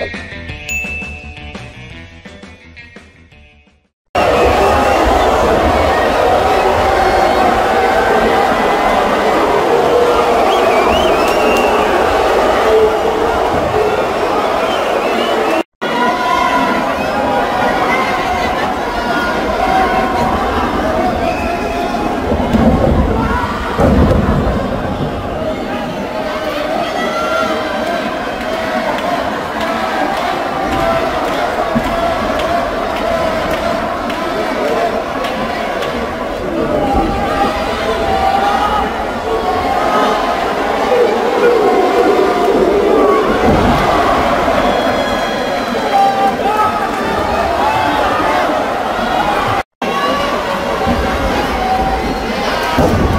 Take care. Oh!